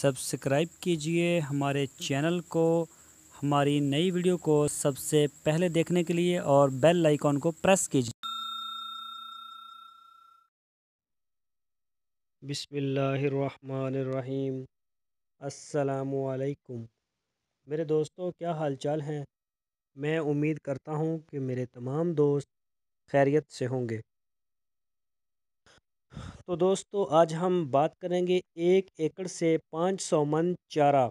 Subscribe کیجیے ہمارے channel کو، ہماری نئی ویڈیو کو سب سے پہلے دیکھنے کے لیے اور بیل آئیکن کو پریس کیجیے۔ بسم اللہ الرحمن الرحیم۔ السلام علیکم۔ میرے دوستوں کیا حال چال ہیں؟ میں امید کرتا ہوں کہ میرے تمام دوست خیریت سے ہوں گے۔ تو دوستو، آج ہم بات کریں گے ایک ایکڑ سے پانچ سو من چارہ۔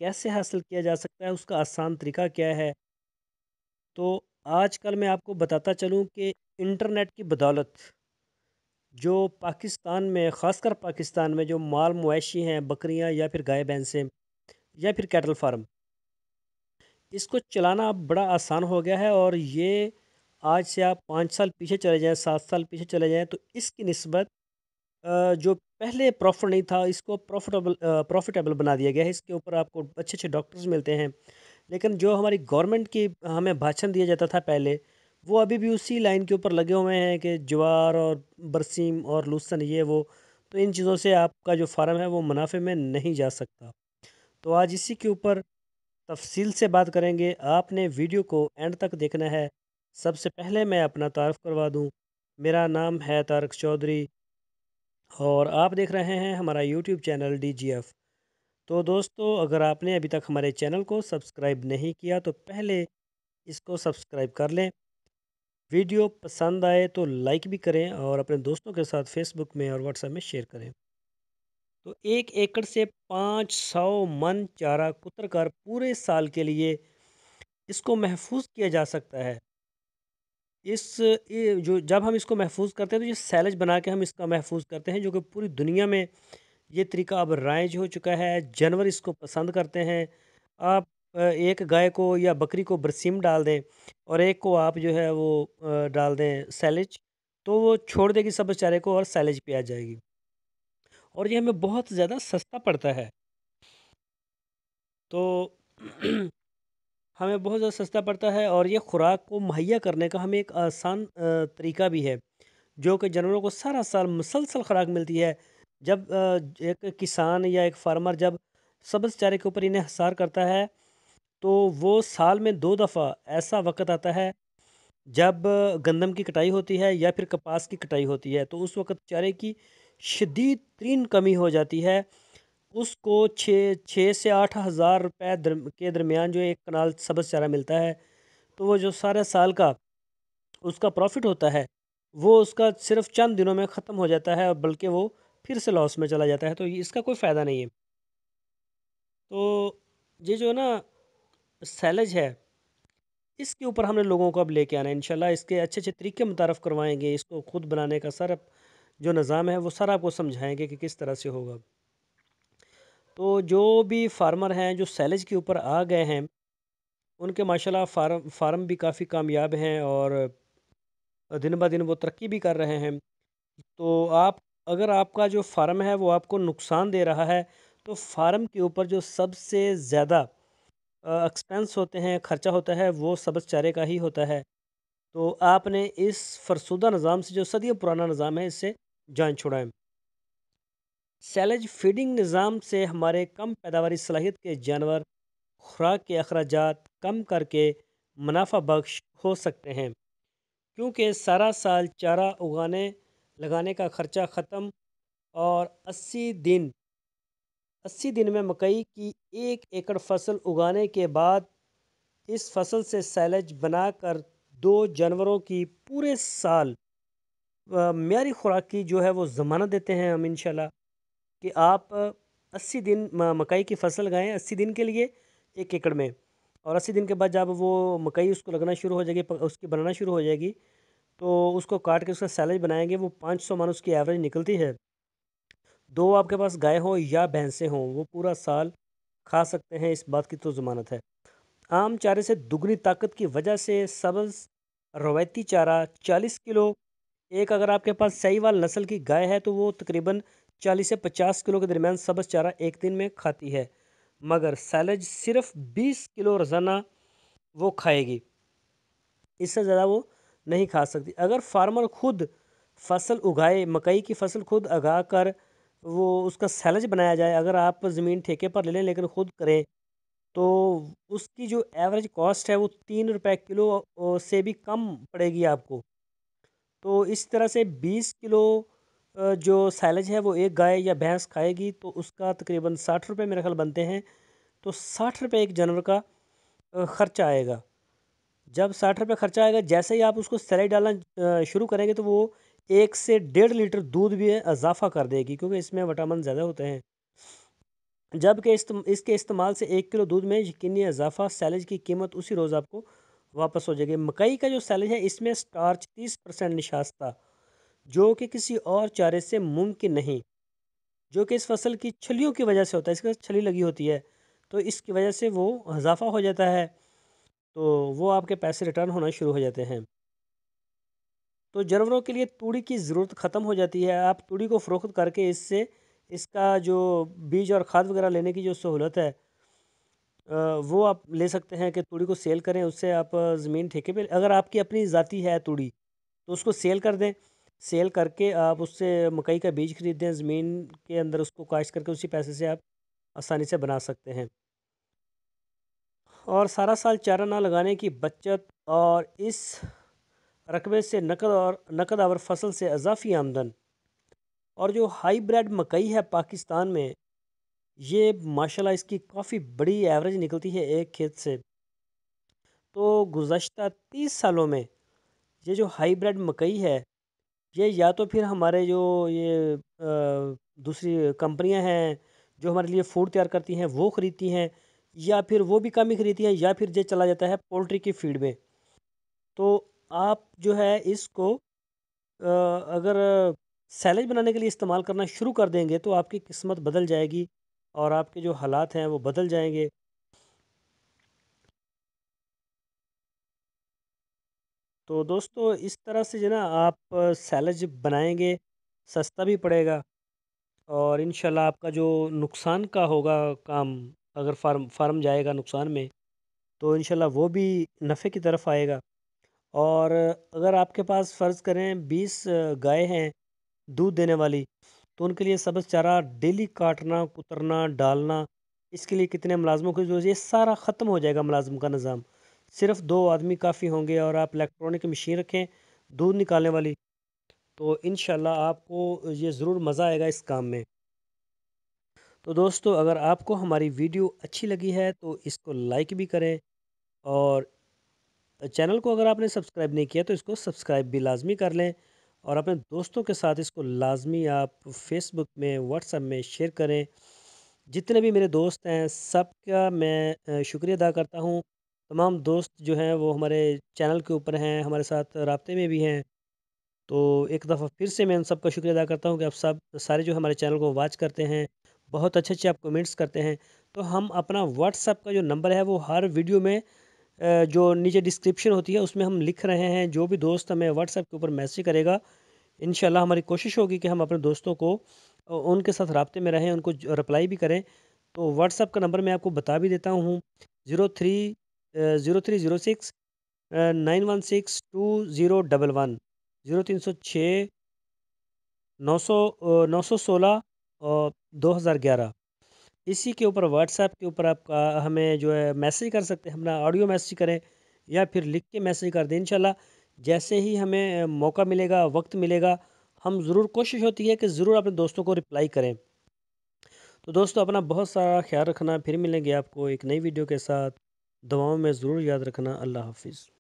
کیسے حاصل کیا جا سکتا ہے؟ اس کا آسان طریقہ کیا ہے؟ تو آج کل میں آپ کو بتاتا چلوں کہ انٹرنیٹ کی بدولت، جو پاکستان میں، خاص کر پاکستان میں جو مال مویشی ہیں، بکریاں یا پھر گائے بھینسیں یا پھر کیٹل فارم، اس کو چلانا اب بڑا آسان ہو گیا ہے اور یہ آج سے آپ پانچ سال پیچھے چلے جائیں، سات سال پیچھے چلے جائیں، تو اس کی نسبت جو پہلے پروفٹ نہیں تھا، اس کو پروفٹیبل پروفٹیبل بنا دیا گیا ہے۔ اس کے اوپر آپ کو اچھے اچھے ڈاکٹرز ملتے ہیں۔ لیکن جو ہماری گورنمنٹ کی ہمیں بھاشن دیا جاتا تھا پہلے، وہ ابھی بھی اسی لائن کے اوپر لگے ہوئے ہیں کہ جوار اور برسیم اور لوسن، یہ وہ، تو ان چیزوں سے آپ کا جو فارم ہے وہ منافع میں نہیں جا سکتا۔ تو آج اسی کے اوپر تفصیل سے بات کریں گے۔ آپ نے ویڈیو کو اینڈ تک دیکھنا ہے۔ سب سے پہلے میں اپنا تعارف کروا دوں۔ میرا نام ہے تارک چودھری اور آپ دیکھ رہے ہیں ہمارا YouTube channel D G F. تو دوستو، اگر آپ نے ابھی تک ہمارے چینل کو سبسکرائب نہیں کیا تو پہلے اس کو سبسکرائب کر لیں۔ ویڈیو پسند آئے تو لائک بھی کریں اور اپنے دوستوں کے ساتھ فیس بک میں اور واٹس ایپ میں شیئر کریں۔ تو ایک ایکڑ سے پانچ سو من چارہ کتر کر پورے سال کے لیے اس کو محفوظ کیا جا سکتا ہے۔ اس جو جب ہم اس کو محفوظ کرتے ہیں تو یہ سیلج بنا کے ہم اس کا محفوظ کرتے ہیں جو کہ پوری دنیا میں یہ طریقہ اب رائج ہو چکا ہے۔ جانور اس کو پسند کرتے ہیں۔ آپ ایک گائے کو یا بکری کو برسیم ڈال دیں اور ایک کو آپ جو ہے وہ ڈال دیں سیلج، تو وہ چھوڑ دے گی سب چارے کو اور سیلج پہ آ جائے گی۔ اور یہ ہمیں بہت زیادہ سستا پڑتا ہے۔ تو ہمیں بہت زیادہ سستا پڑتا ہے اور یہ خوراک کو مہیا کرنے کا ہمیں ایک آسان طریقہ بھی ہے، جو کہ جانوروں کو سارا سال مسلسل خوراک ملتی ہے۔ جب ایک کسان یا ایک فارمر جب سبز چارے کے اوپر انہیں حصار کرتا ہے، تو وہ سال میں دو دفعہ ایسا وقت آتا ہے جب گندم کی کٹائی ہوتی ہے یا پھر کپاس کی کٹائی ہوتی ہے۔ تو اس وقت چارے کی شدید ترین کمی ہو جاتی ہے۔ اس کو چھ چھ سے آٹھ ہزار روپے کے درمیان جو ایک کنال سبز چارہ ملتا ہے، تو وہ جو سارے سال کا اس کا پروفٹ ہوتا ہے، وہ اس کا صرف چند دنوں میں ختم ہو جاتا ہے، بلکہ وہ پھر سے لاس میں چلا جاتا ہے، تو اس کا کوئی فائدہ نہیں ہے۔ تو یہ جو نا سیلج ہے، اس کے اوپر ہم نے لوگوں کو اب لے کے آنا ہے، انشاءاللہ اس کے اچھے اچھے طریقے متعارف کروائیں گے، اس کو خود بنانے کا سر جو نظام ہے، وہ سر آپ کو سمجھائیں گے کہ کس طرح سے ہوگا۔ تو جو بھی فارمر ہیں، جو سیلج کے اوپر آ گئے ہیں، ان کے ماشاءاللہ فارم فارم بھی کافی کامیاب ہیں اور دن بہ دن وہ ترقی بھی کر رہے ہیں۔ تو آپ، اگر آپ کا جو فارم ہے وہ آپ کو نقصان دے رہا ہے، تو فارم کے اوپر جو سب سے زیادہ ایکسپینس ہوتے ہیں، خرچہ ہوتا ہے، وہ سبز چارے کا ہی ہوتا ہے۔ تو آپ نے اس فرسودہ نظام سے، جو صدیوں پرانا نظام ہے، اس سے جان چھوڑائیں سیلج فیڈنگ نظام سے ہمارے کم پیداواری صلاحیت کے جانور، خوراک کے اخراجات کم کر کے منافع بخش ہو سکتے ہیں۔ کیونکہ سارا سال چارہ اگانے، لگانے کا خرچہ ختم اور اسی دن اسی دن میں مکئی کی ایک ایکڑ فصل اگانے کے بعد اس فصل سے سیلج بنا کر دو جانوروں کی پورے سال معیاری خوراک کی جو ہے وہ ضمانت دیتے ہیں ہم انشاءاللہ۔ کہ آپ اسی دن مکئی کی فصل گائیں اسی دن کے لیے ایک ایکڑ میں اور اسی دن کے بعد جب وہ مکئی اس کو لگنا شروع ہو جائے گی، اس کی بنانا شروع ہو جائے گی، تو اس کو کاٹ کے اس کا سیلج بنائیں گے، وہ پانچ سو من اس کی ایوریج نکلتی ہے۔ دو آپ کے پاس گائے ہوں یا بھینسیں ہوں، وہ پورا سال کھا سکتے ہیں، اس بات کی تو ضمانت ہے۔ عام چارے سے دگنی طاقت کی وجہ سے سبز روایتی چارہ چالیس کلو، ایک اگر آپ کے پاس سہی وال نسل کی گائے ہے تو وہ تقریباً چالیس سے پچاس کلو کے درمیان سبز چارہ ایک دن میں کھاتی ہے، مگر سیلج صرف بیس کلو روزانہ وہ کھائے گی۔ اس سے زیادہ وہ نہیں کھا سکتی۔ اگر فارمر خود فصل اگائے، مکئی کی فصل خود اگا کر وہ اس کا سیلج بنایا جائے، اگر آپ زمین ٹھیکے پر لے لیں لیکن خود کریں، تو اس کی جو ایوریج کاسٹ ہے وہ تین روپے کلو سے بھی کم پڑے گی آپ کو۔ تو اس طرح سے بیس کلو جو سیلج ہے وہ ایک گائے یا بھینس کھائے گی، تو اس کا تقریباً ساٹھ روپے میرے خیال بنتے ہیں۔ تو ساٹھ روپے ایک جانور کا خرچہ آئے گا۔ جب ساٹھ روپے خرچہ آئے گا، جیسے ہی آپ اس کو سیلج ڈالنا شروع کریں گے، تو وہ ایک سے ڈیڑھ لیٹر دودھ بھی اضافہ کر دے گی، کیونکہ اس میں وٹامن زیادہ ہوتے ہیں۔ جبکہ اس کے استعمال سے ایک کلو دودھ میں یقینی اضافہ سیلج کی قیمت اسی روز آپ کو واپس ہو جائے گی۔ مکئی کا جو سیلج ہے، اس میں سٹارچ تیس پرسنٹ نشاستہ جو کہ کسی اور چارے سے ممکن نہیں، جو کہ اس فصل کی چھلیوں کی وجہ سے ہوتا ہے، اس کے چھلی لگی ہوتی ہے، تو اس کی وجہ سے وہ اضافہ ہو جاتا ہے، تو وہ آپ کے پیسے ریٹرن ہونا شروع ہو جاتے ہیں۔ تو جانوروں کے لیے توڑی کی ضرورت ختم ہو جاتی ہے، آپ توڑی کو فروخت کر کے اس سے، اس کا جو بیج اور کھاد وغیرہ لینے کی جو سہولت ہے وہ آپ لے سکتے ہیں کہ توڑی کو سیل کریں، اس سے آپ زمین ٹھیکے پہ، اگر آپ کی اپنی ذاتی ہے توڑی، تو اس کو سیل کر دیں۔ سیل کر کے آپ اس سے مکئی کا بیج خرید دیں زمین کے اندر اس کو کاشت کر کے اسی پیسے سے آپ آسانی سے بنا سکتے ہیں۔ اور سارا سال چارہ نہ لگانے کی بچت اور اس رقبے سے نقد اور نقد آور فصل سے اضافی آمدن۔ اور جو ہائی بریڈ مکئی ہے پاکستان میں، یہ ماشاءاللہ اس کی کافی بڑی ایوریج نکلتی ہے ایک کھیت سے۔ تو گزشتہ تیس سالوں میں یہ جو ہائی بریڈ مکئی ہے یہ یا تو پھر ہمارے جو یہ دوسری کمپنیاں ہیں جو ہمارے لیے فوڈ تیار کرتی ہیں، وہ خریدتی ہیں، یا پھر وہ بھی کم ہی خریدتی ہیں، یا پھر یہ چلا جاتا ہے پولٹری کی فیڈ میں۔ تو آپ جو ہے اس کو اگر سیلج بنانے کے لیے استعمال کرنا شروع کر دیں گے تو آپ کی قسمت بدل جائے گی اور آپ کے جو حالات ہیں وہ بدل جائیں گے۔ تو دوستو، اس طرح سے جو نا، آپ سیلج بنائیں گے، سستا بھی پڑے گا اور انشاءاللہ آپ کا جو نقصان کا ہوگا کام، اگر فارم فارم جائے گا نقصان میں، تو انشاءاللہ وہ بھی نفع کی طرف آئے گا۔ اور اگر آپ کے پاس فرض کریں بیس گائے ہیں دودھ دینے والی، تو ان کے لیے سبز چارہ، ڈیلی کاٹنا کترنا ڈالنا، اس کے لیے کتنے ملازموں کی ضرورت ہے؟ یہ سارا ختم ہو جائے گا ملازم کا نظام۔ صرف دو آدمی کافی ہوں گے اور آپ الیکٹرانک مشین رکھیں، دودھ نکالنے والی۔ تو انشاءاللہ آپ کو یہ ضرور مزہ آئے گا اس کام میں۔ تو دوستو، اگر آپ کو ہماری ویڈیو اچھی لگی ہے تو اس کو لائک بھی کریں۔ اور چینل کو اگر آپ نے سبسکرائب نہیں کیا تو اس کو سبسکرائب بھی لازمی کر لیں۔ اور اپنے دوستوں کے ساتھ اس کو لازمی آپ فیس بک میں واٹس ایپ میں شیئر کریں۔ جتنے بھی میرے دوست ہیں، سب کا میں شکریہ ادا کرتا ہوں۔ تمام دوست جو ہیں وہ ہمارے چینل کے اوپر ہیں، ہمارے ساتھ رابطے میں بھی ہیں۔ تو ایک دفعہ پھر سے میں ان سب کا شکریہ ادا کرتا ہوں کہ آپ سب سارے جو ہمارے چینل کو واچ کرتے ہیں، بہت اچھے اچھے آپ کومنٹس کرتے ہیں۔ تو ہم اپنا واٹس ایپ کا جو نمبر ہے وہ ہر ویڈیو میں جو نیچے ڈسکرپشن ہوتی ہے اس میں ہم لکھ رہے ہیں۔ جو بھی دوست ہمیں واٹس ایپ کے اوپر میسیج کرے گا، انشاءاللہ ہماری کوشش ہوگی کہ ہم اپنے دوستوں کو ان کے ساتھ رابطے میں رہیں، ان کو رپلائی بھی کریں۔ تو واٹس ایپ کا نمبر میں آپ کو بتا بھی دیتا ہوں۔ Zero three zero three zero six, nine one six two zero double one, zero تین سو چھ، نو سو نو سو سولہ دو ہزار گیارہ۔ اسی کے اوپر واٹس ایپ کے اوپر آپ کا ہمیں جو ہے میسیج کر سکتے ہیں ہمیں آڈیو میسیج کریں یا پھر لکھ کے میسیج کر دیں انشاءاللہ۔ جیسے ہی ہمیں موقع ملے گا، وقت ملے گا، ہم ضرور کوشش ہوتی ہے کہ ضرور اپنے دوستوں کو رپلائی کریں۔ تو دوستو، اپنا بہت سارا خیال رکھنا، پھر ملیں گے آپ کو ایک نئی ویڈیو کے ساتھ۔ دعاؤں میں ضرور یاد رکھنا اللہ حافظ۔